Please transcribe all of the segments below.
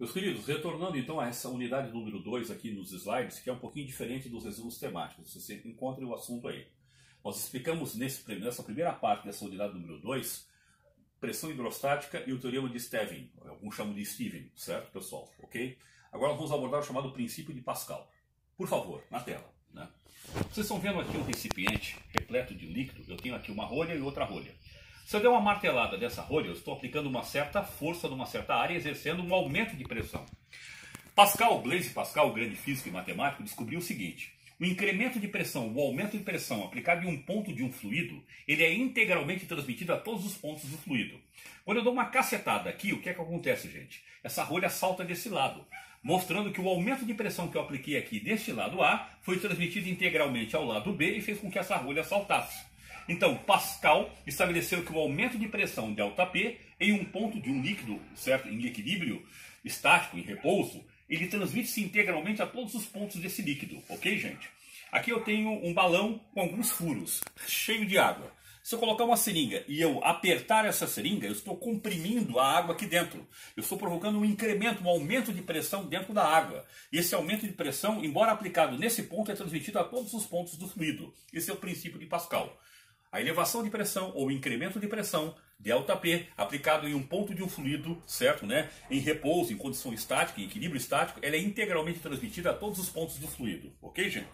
Meus queridos, retornando então a essa unidade número 2 aqui nos slides, que é um pouquinho diferente dos resumos temáticos, você encontra o assunto aí. Nós explicamos nesse, nessa primeira parte dessa unidade número 2, pressão hidrostática e o teorema de Steven, alguns chamam de Steven, certo pessoal? Ok? Agora vamos abordar o chamado princípio de Pascal. Por favor, na tela. Né? Vocês estão vendo aqui um recipiente repleto de líquido, eu tenho aqui uma rolha e outra rolha. Se eu der uma martelada dessa rolha, eu estou aplicando uma certa força numa certa área, exercendo um aumento de pressão. Pascal, Blaise Pascal, o grande físico e matemático, descobriu o seguinte: o incremento de pressão, o aumento de pressão aplicado em um ponto de um fluido, ele é integralmente transmitido a todos os pontos do fluido. Quando eu dou uma cacetada aqui, o que é que acontece, gente? Essa rolha salta desse lado, mostrando que o aumento de pressão que eu apliquei aqui deste lado A foi transmitido integralmente ao lado B e fez com que essa rolha saltasse. Então, Pascal estabeleceu que o aumento de pressão ΔP em um ponto de um líquido, certo, em equilíbrio estático, em repouso, ele transmite-se integralmente a todos os pontos desse líquido, ok, gente? Aqui eu tenho um balão com alguns furos, cheio de água. Se eu colocar uma seringa e eu apertar essa seringa, eu estou comprimindo a água aqui dentro. Eu estou provocando um incremento, um aumento de pressão dentro da água. E esse aumento de pressão, embora aplicado nesse ponto, é transmitido a todos os pontos do fluido. Esse é o princípio de Pascal. A elevação de pressão ou incremento de pressão, ΔP, aplicado em um ponto de um fluido, certo, né? Em repouso, em condição estática, em equilíbrio estático, ela é integralmente transmitida a todos os pontos do fluido. Ok, gente?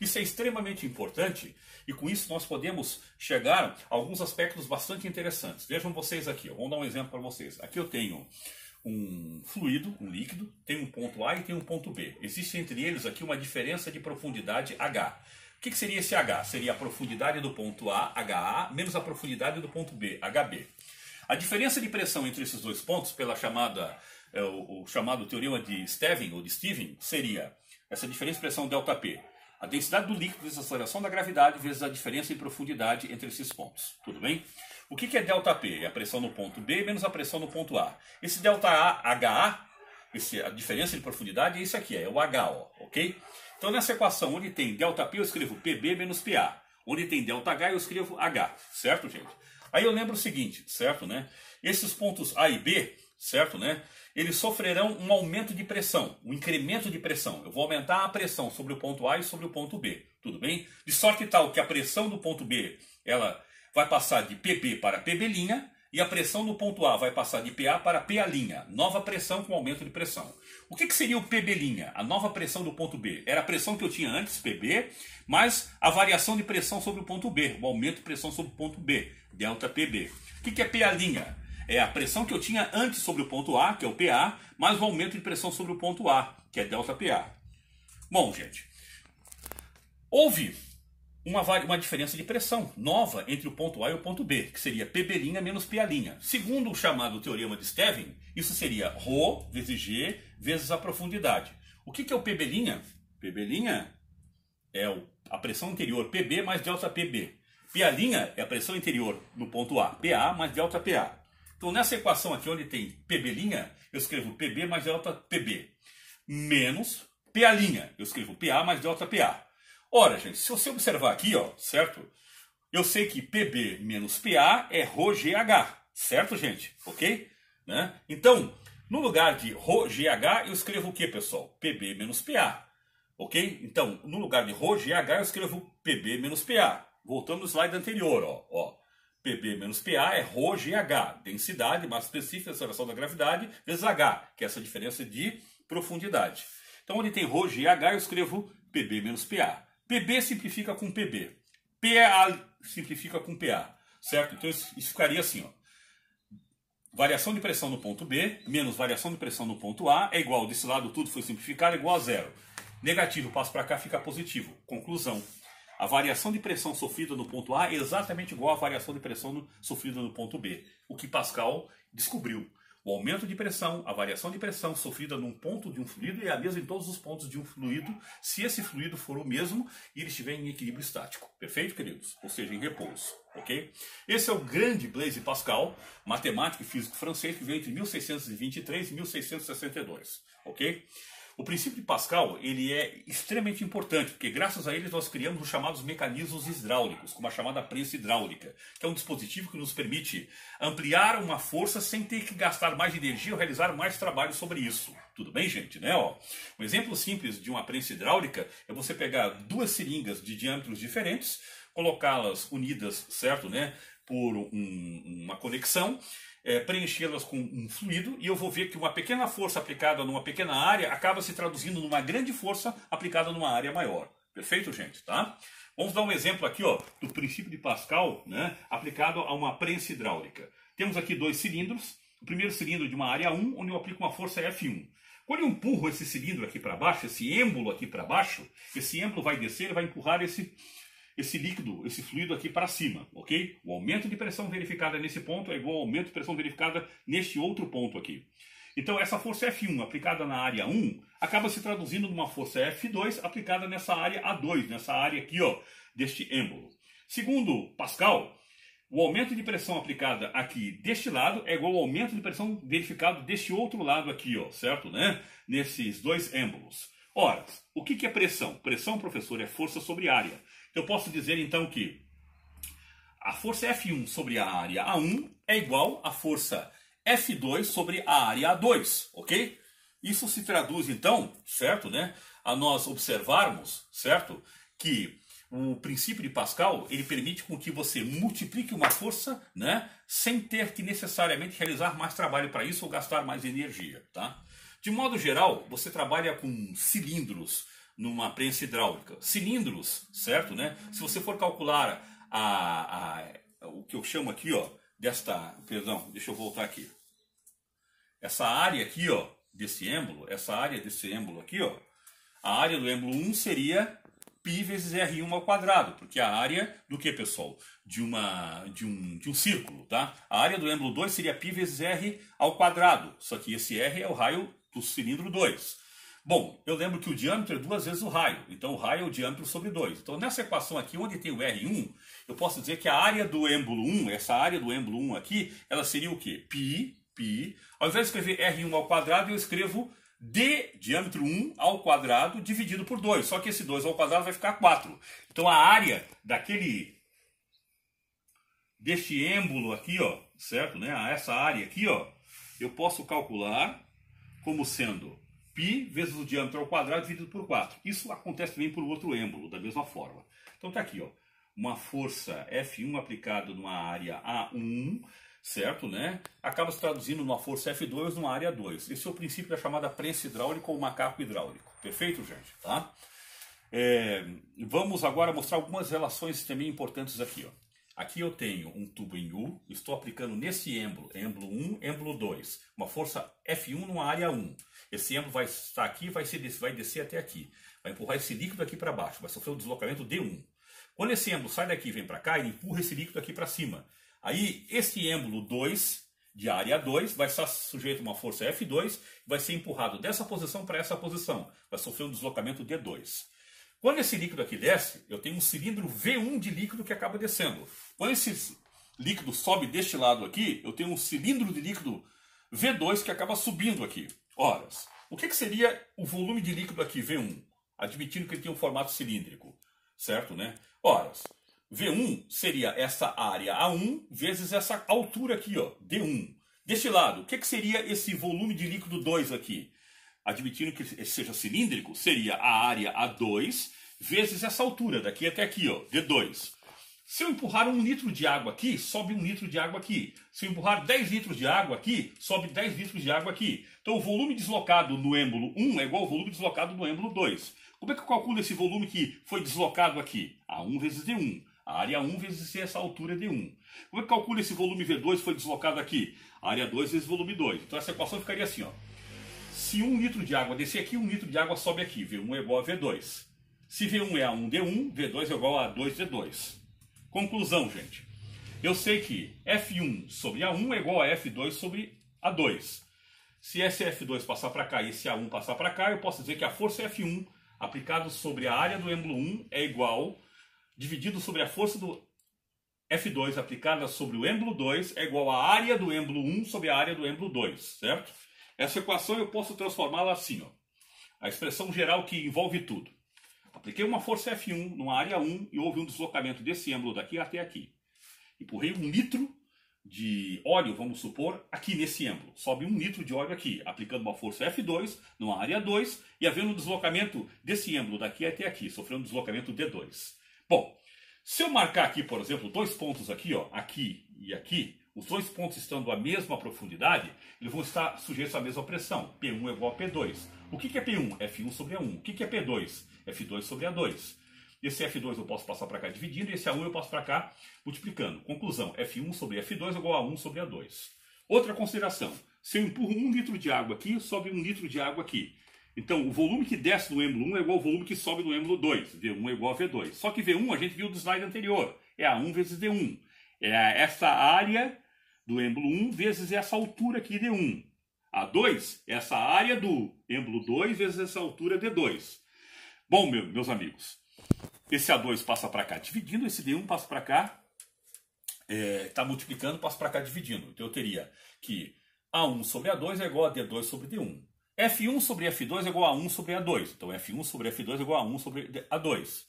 Isso é extremamente importante e com isso nós podemos chegar a alguns aspectos bastante interessantes. Vejam vocês aqui, vamos dar um exemplo para vocês. Aqui eu tenho um fluido, um líquido, tem um ponto A e tem um ponto B. Existe entre eles aqui uma diferença de profundidade H. O que, que seria esse H? Seria a profundidade do ponto A, HA, menos a profundidade do ponto B, HB. A diferença de pressão entre esses dois pontos, pela chamada, é, o, o, chamado teorema de Steven ou de Steven, seria essa diferença de pressão ΔP. A densidade do líquido vezes a aceleração da gravidade vezes a diferença em profundidade entre esses pontos. Tudo bem? O que, que é ΔP? É a pressão no ponto B menos a pressão no ponto A. Esse ΔA, HA, esse, a diferença de profundidade é isso aqui, é o H, ó, ok? Então nessa equação, onde tem ΔP, eu escrevo PB menos PA. Onde tem ΔH, eu escrevo H. Certo, gente? Aí eu lembro o seguinte, certo, né? Esses pontos A e B, certo, né? Eles sofrerão um aumento de pressão, um incremento de pressão. Eu vou aumentar a pressão sobre o ponto A e sobre o ponto B, tudo bem? De sorte tal que a pressão do ponto B, ela vai passar de PB para PB', e a pressão no ponto A vai passar de PA para PA', nova pressão com aumento de pressão. O que, que seria o PB'? A nova pressão do ponto B. Era a pressão que eu tinha antes, PB, mais a variação de pressão sobre o ponto B, o aumento de pressão sobre o ponto B, delta PB. O que, que é PA'? É a pressão que eu tinha antes sobre o ponto A, que é o PA, mais o aumento de pressão sobre o ponto A, que é delta PA. Bom, gente, houve uma, uma diferença de pressão nova entre o ponto A e o ponto B, que seria PB' menos PA'. Segundo o chamado teorema de Steven, isso seria ρ vezes G vezes a profundidade. O que, que é o PB'? PB' é a pressão interior PB mais delta PB. PA' é a pressão interior no ponto A, PA mais delta PA. Então nessa equação aqui onde tem PB', eu escrevo PB mais delta PB. Menos PA', eu escrevo PA mais delta PA. Ora, gente, se você observar aqui, ó, certo? Eu sei que PB menos PA é ρGH, certo, gente? Ok? Né? Então, no lugar de ρGH, eu escrevo o que, pessoal? PB menos PA. Ok? Então, no lugar de ρGH, eu escrevo PB menos PA. Voltando no slide anterior, ó. ó. PB menos PA é ρGH, densidade, massa específica, aceleração da gravidade, vezes H, que é essa diferença de profundidade. Então, onde tem ρGH, eu escrevo PB menos PA. PB simplifica com PB. PA simplifica com PA. Certo? Então isso ficaria assim, ó. Variação de pressão no ponto B menos variação de pressão no ponto A é igual, desse lado tudo foi simplificado, é igual a zero. Negativo, passo para cá, fica positivo. Conclusão. A variação de pressão sofrida no ponto A é exatamente igual à variação de pressão no, sofrida no ponto B. O que Pascal descobriu. O aumento de pressão, a variação de pressão sofrida num ponto de um fluido é a mesma em todos os pontos de um fluido, se esse fluido for o mesmo e ele estiver em equilíbrio estático. Perfeito, queridos? Ou seja, em repouso. Ok? Esse é o grande Blaise Pascal, matemático e físico francês, que veio entre 1623 e 1662. Ok? O princípio de Pascal ele é extremamente importante, porque graças a ele nós criamos os chamados mecanismos hidráulicos, como a chamada prensa hidráulica, que é um dispositivo que nos permite ampliar uma força sem ter que gastar mais energia ou realizar mais trabalho sobre isso. Tudo bem, gente? Né? Ó, um exemplo simples de uma prensa hidráulica é você pegar duas seringas de diâmetros diferentes, colocá-las unidas, certo, né, por um, uma conexão é, preenchê-las com um fluido e eu vou ver que uma pequena força aplicada numa pequena área acaba se traduzindo numa grande força aplicada numa área maior. Perfeito, gente? Tá? Vamos dar um exemplo aqui ó, do princípio de Pascal né, aplicado a uma prensa hidráulica. Temos aqui dois cilindros. O primeiro cilindro de uma área 1, onde eu aplico uma força F1. Quando eu empurro esse cilindro aqui para baixo, esse êmbolo aqui para baixo, esse êmbolo vai descer e vai empurrar esse esse líquido, esse fluido aqui para cima, ok? O aumento de pressão verificada nesse ponto é igual ao aumento de pressão verificada neste outro ponto aqui. Então essa força F1 aplicada na área 1 acaba se traduzindo numa força F2 aplicada nessa área A2, nessa área aqui, ó, deste êmbolo. Segundo Pascal, o aumento de pressão aplicada aqui deste lado é igual ao aumento de pressão verificado deste outro lado aqui, ó, certo, né? Nesses dois êmbolos. Ora, o que é pressão? Pressão, professor, é força sobre área. Eu posso dizer então que a força F1 sobre a área A1 é igual à força F2 sobre a área A2, ok? Isso se traduz então, certo, né, a nós observarmos, certo, que o princípio de Pascal ele permite com que você multiplique uma força, né, sem ter que necessariamente realizar mais trabalho para isso ou gastar mais energia, tá? De modo geral, você trabalha com cilindros numa prensa hidráulica. Cilindros, certo? Né? Se você for calcular a, a, o que eu chamo aqui, ó, desta, perdão, deixa eu voltar aqui. Essa área aqui, ó, desse êmbolo, essa área desse êmbolo aqui, ó, a área do êmbolo 1 seria π vezes R1 ao quadrado, porque a área do que, pessoal? De, uma, de, um, de um círculo, tá? A área do êmbolo 2 seria π vezes R ao quadrado, só que esse R é o raio do cilindro 2. Bom, eu lembro que o diâmetro é duas vezes o raio, então o raio é o diâmetro sobre 2. Então nessa equação aqui, onde tem o R1, eu posso dizer que a área do êmbolo 1, essa área do êmbolo 1 aqui, ela seria o quê? Π, π. Ao invés de escrever R1 ao quadrado, eu escrevo D, diâmetro 1 ao quadrado, dividido por 2. Só que esse 2 ao quadrado vai ficar 4. Então a área daquele, deste êmbolo aqui, ó, certo? Né? Essa área aqui, ó, eu posso calcular como sendo π vezes o diâmetro ao quadrado dividido por 4. Isso acontece também por outro êmbolo, da mesma forma. Então está aqui, ó, uma força F1 aplicada numa área A1, certo, né? Acaba se traduzindo numa força F2 numa área 2. Esse é o princípio da chamada prensa hidráulica ou macaco hidráulico. Perfeito, gente? Tá? É, vamos agora mostrar algumas relações também importantes aqui, ó. Aqui eu tenho um tubo em U, estou aplicando nesse êmbolo, êmbolo 1, êmbolo 2, uma força F1 numa área 1. Esse êmbolo vai estar aqui vai, vai descer até aqui. Vai empurrar esse líquido aqui para baixo, vai sofrer um deslocamento D1. Quando esse êmbolo sai daqui e vem para cá, ele empurra esse líquido aqui para cima. Aí esse êmbolo 2, de área 2, vai estar sujeito a uma força F2, vai ser empurrado dessa posição para essa posição. Vai sofrer um deslocamento D2. Quando esse líquido aqui desce, eu tenho um cilindro V1 de líquido que acaba descendo. Quando esse líquido sobe deste lado aqui, eu tenho um cilindro de líquido V2 que acaba subindo aqui. Ora, o que, que seria o volume de líquido aqui, V1? Admitindo que ele tem um formato cilíndrico, certo, né? Ora, V1 seria essa área A1 vezes essa altura aqui, ó, D1. Deste lado, o que, que seria esse volume de líquido 2 aqui? admitindo que seja cilíndrico, seria a área A2 vezes essa altura, daqui até aqui, ó, D2. Se eu empurrar um litro de água aqui, sobe um litro de água aqui. Se eu empurrar 10 litros de água aqui, sobe 10 litros de água aqui. Então o volume deslocado no êmbolo 1 é igual ao volume deslocado no êmbolo 2. Como é que eu calculo esse volume que foi deslocado aqui? A1 vezes D1. A área 1 vezes essa altura D1. Como é que eu calculo esse volume V2 que foi deslocado aqui? A área 2 vezes volume 2. Então essa equação ficaria assim, ó. Se um litro de água descer aqui, um litro de água sobe aqui. V1 é igual a V2. Se V1 é A1D1, V2 é igual a A2D2. Conclusão, gente. Eu sei que F1 sobre A1 é igual a F2 sobre A2. Se esse F2 passar para cá e esse A1 passar para cá, eu posso dizer que a força F1 aplicado sobre a área do êmbolo 1 é igual, dividido sobre a força do F2 aplicada sobre o êmbolo 2 é igual à área do êmbolo 1 sobre a área do êmbolo 2, certo? Essa equação eu posso transformá-la assim. Ó. a expressão geral que envolve tudo. Apliquei uma força F1 numa área 1 e houve um deslocamento desse ângulo daqui até aqui. Empurrei um litro de óleo, vamos supor, aqui nesse ângulo. Sobe um litro de óleo aqui, aplicando uma força F2 numa área 2 e havendo um deslocamento desse ângulo daqui até aqui, sofrendo um deslocamento D2. Bom, se eu marcar aqui, por exemplo, dois pontos aqui, ó, aqui e aqui, os dois pontos estando à mesma profundidade, eles vão estar sujeitos à mesma pressão. P1 é igual a P2. O que é P1? F1 sobre A1. O que é P2? F2 sobre A2. Esse F2 eu posso passar para cá dividindo, e esse A1 eu passo para cá multiplicando. Conclusão, F1 sobre F2 é igual a 1 sobre A2. Outra consideração, se eu empurro um litro de água aqui, sobe um litro de água aqui. Então, o volume que desce no êmbolo 1 é igual ao volume que sobe no êmbolo 2. V1 é igual a V2. Só que V1 a gente viu do slide anterior. É A1 vezes D1. É essa área do êmbolo 1 vezes essa altura aqui D1. A2 é essa área do êmbolo 2 vezes essa altura D2. Bom, meu, meus amigos, esse A2 passa para cá dividindo, esse D1 passa para cá, está é, tá multiplicando, passa para cá dividindo. Então eu teria que A1 sobre A2 é igual a D2 sobre D1. F1 sobre F2 é igual a 1 sobre A2. Então F1 sobre F2 é igual a 1 sobre A2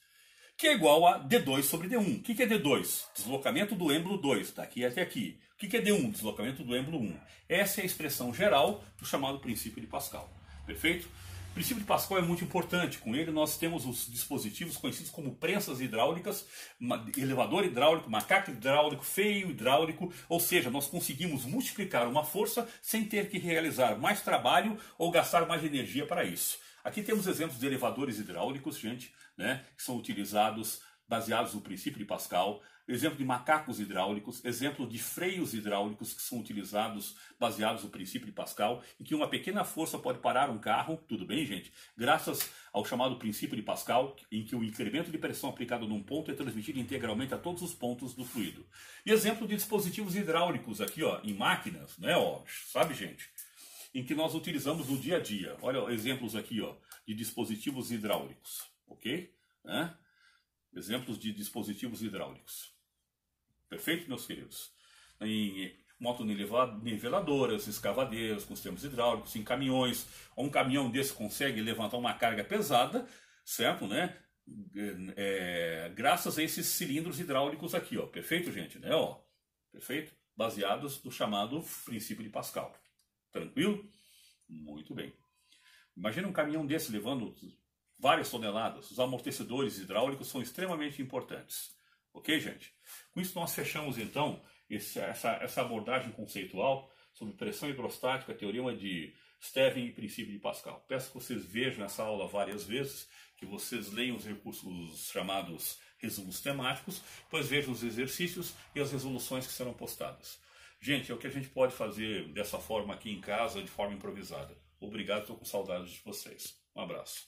que é igual a D2 sobre D1. O que é D2? Deslocamento do êmbolo 2, daqui até aqui. O que é D1? Deslocamento do êmbolo 1. Essa é a expressão geral do chamado princípio de Pascal. Perfeito? O princípio de Pascal é muito importante. Com ele nós temos os dispositivos conhecidos como prensas hidráulicas, elevador hidráulico, macaco hidráulico, feio hidráulico, ou seja, nós conseguimos multiplicar uma força sem ter que realizar mais trabalho ou gastar mais energia para isso. Aqui temos exemplos de elevadores hidráulicos, gente, né, que são utilizados baseados no princípio de Pascal, exemplo de macacos hidráulicos, exemplo de freios hidráulicos que são utilizados baseados no princípio de Pascal, em que uma pequena força pode parar um carro, tudo bem, gente? Graças ao chamado princípio de Pascal, em que o incremento de pressão aplicado num ponto é transmitido integralmente a todos os pontos do fluido. E exemplo de dispositivos hidráulicos aqui, ó, em máquinas, né, ó, sabe, gente? Em que nós utilizamos no dia a dia. Olha exemplos aqui ó, de dispositivos hidráulicos, ok? Né? Exemplos de dispositivos hidráulicos. Perfeito, meus queridos? Em motoniveladoras, escavadeiras com sistemas hidráulicos, em caminhões. Um caminhão desse consegue levantar uma carga pesada, certo, né? É, graças a esses cilindros hidráulicos aqui, ó. Perfeito, gente, né? Ó, perfeito? Baseados no chamado princípio de Pascal. Tranquilo? Muito bem. Imagina um caminhão desse levando várias toneladas. Os amortecedores hidráulicos são extremamente importantes. Ok, gente? Com isso nós fechamos então esse, essa, essa abordagem conceitual sobre pressão hidrostática, teorema de Steven e princípio de Pascal. Peço que vocês vejam essa aula várias vezes, que vocês leiam os recursos chamados resumos temáticos, depois vejam os exercícios e as resoluções que serão postadas. Gente, é o que a gente pode fazer dessa forma aqui em casa, de forma improvisada. Obrigado, estou com saudades de vocês. Um abraço.